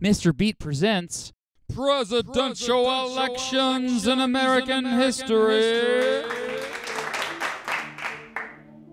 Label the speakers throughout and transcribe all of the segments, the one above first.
Speaker 1: Mr. Beat presents Presidential Elections in American History.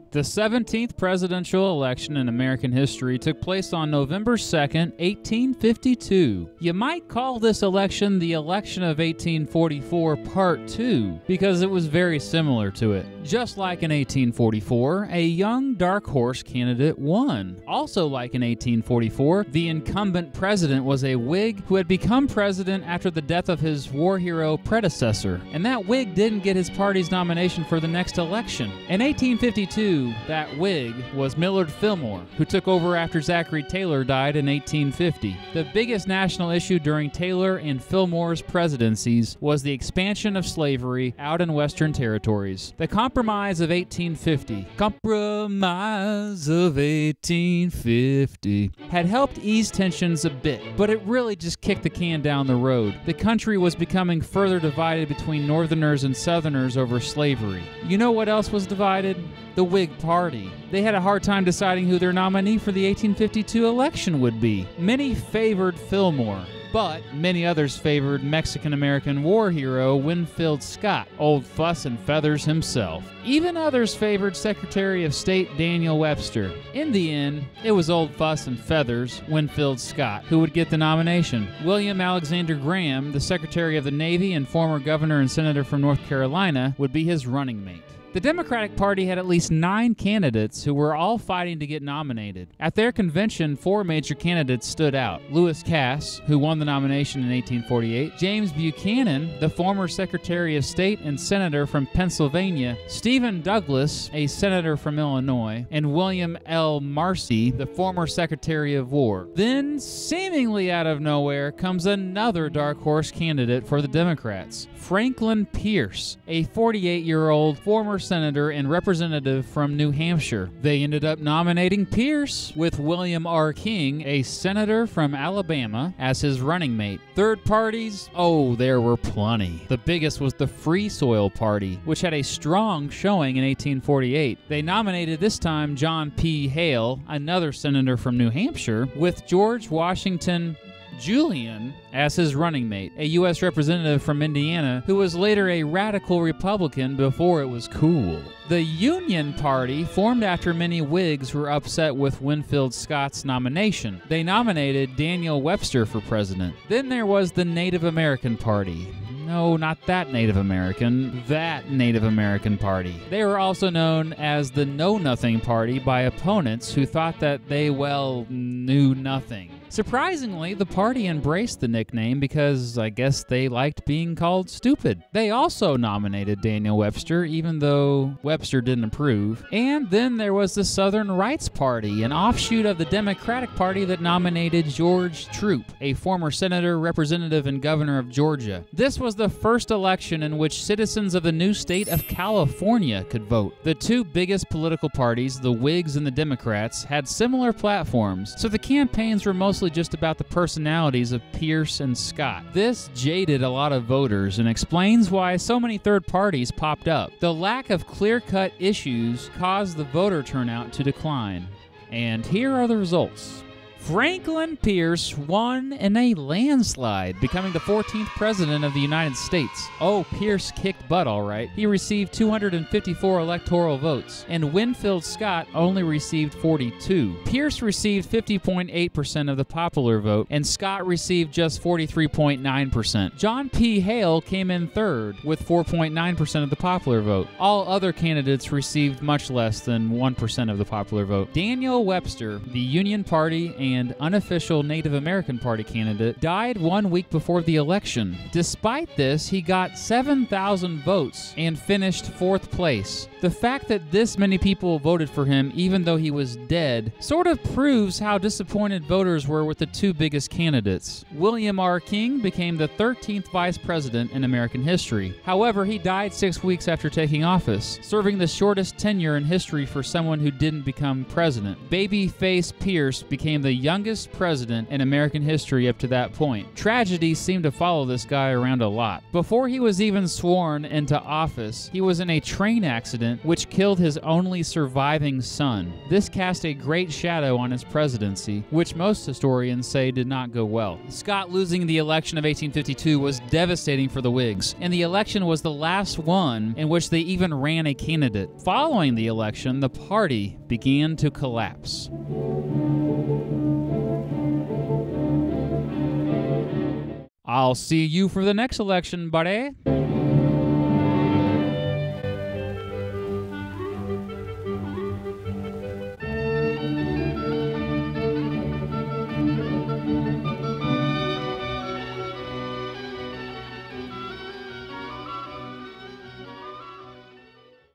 Speaker 1: The 17th presidential election in American history took place on November 2nd, 1852. You might call this election the election of 1844 Part 2 because it was very similar to it. Just like in 1844, a young dark horse candidate won. Also, like in 1844, the incumbent president was a Whig who had become president after the death of his war hero predecessor, and that Whig didn't get his party's nomination for the next election. In 1852, that Whig was Millard Fillmore, who took over after Zachary Taylor died in 1850. The biggest national issue during Taylor and Fillmore's presidencies was the expansion of slavery out in Western territories. The Compromise of 1850, Compromise of 1850, had helped ease tensions a bit, but it really just kicked the can down the road. The country was becoming further divided between Northerners and Southerners over slavery. You know what else was divided? The Whig Party. They had a hard time deciding who their nominee for the 1852 election would be. Many favored Fillmore, but many others favored Mexican American war hero Winfield Scott, Old Fuss and Feathers himself. Even others favored Secretary of State Daniel Webster. In the end, it was Old Fuss and Feathers, Winfield Scott, who would get the nomination. William Alexander Graham, the Secretary of the Navy and former governor and senator from North Carolina, would be his running mate. The Democratic Party had at least nine candidates who were all fighting to get nominated. At their convention, four major candidates stood out Lewis Cass, who won the nomination in 1848, James Buchanan, the former Secretary of State and Senator from Pennsylvania, Stephen Douglas, a Senator from Illinois, and William L. Marcy, the former Secretary of War. Then, seemingly out of nowhere, comes another dark horse candidate for the Democrats Franklin Pierce, a 48 year old former senator and representative from New Hampshire. They ended up nominating Pierce with William R. King, a senator from Alabama, as his running mate. Third parties? Oh, there were plenty. The biggest was the Free Soil Party, which had a strong showing in 1848. They nominated this time John P. Hale, another senator from New Hampshire, with George Washington Julian as his running mate, a U.S. representative from Indiana who was later a radical Republican before it was cool. The Union Party formed after many Whigs were upset with Winfield Scott's nomination. They nominated Daniel Webster for president. Then there was the Native American Party. No, not that Native American, that Native American Party. They were also known as the Know Nothing Party by opponents who thought that they, well, knew nothing. Surprisingly, the party embraced the nickname because I guess they liked being called stupid. They also nominated Daniel Webster, even though Webster didn't approve. And then there was the Southern Rights Party, an offshoot of the Democratic Party that nominated George Troup, a former senator, representative, and governor of Georgia. This was the first election in which citizens of the new state of California could vote. The two biggest political parties, the Whigs and the Democrats, had similar platforms, so the campaigns were mostly mostly just about the personalities of Pierce and Scott. This jaded a lot of voters and explains why so many third parties popped up. The lack of clear cut issues caused the voter turnout to decline. And here are the results. Franklin Pierce won in a landslide, becoming the 14th president of the United States. Oh, Pierce kicked butt, all right. He received 254 electoral votes, and Winfield Scott only received 42. Pierce received 50.8% of the popular vote, and Scott received just 43.9%. John P. Hale came in third with 4.9% of the popular vote. All other candidates received much less than 1% of the popular vote. Daniel Webster, the Union Party, and and unofficial Native American Party candidate, died one week before the election. Despite this, he got 7,000 votes and finished fourth place. The fact that this many people voted for him, even though he was dead, sort of proves how disappointed voters were with the two biggest candidates. William R. King became the 13th vice president in American history. However, he died six weeks after taking office, serving the shortest tenure in history for someone who didn't become president. Babyface Pierce became the youngest president in American history up to that point. Tragedy seemed to follow this guy around a lot. Before he was even sworn into office, he was in a train accident which killed his only surviving son. This cast a great shadow on his presidency, which most historians say did not go well. Scott losing the election of 1852 was devastating for the Whigs, and the election was the last one in which they even ran a candidate. Following the election, the party began to collapse. I'll see you for the next election, buddy.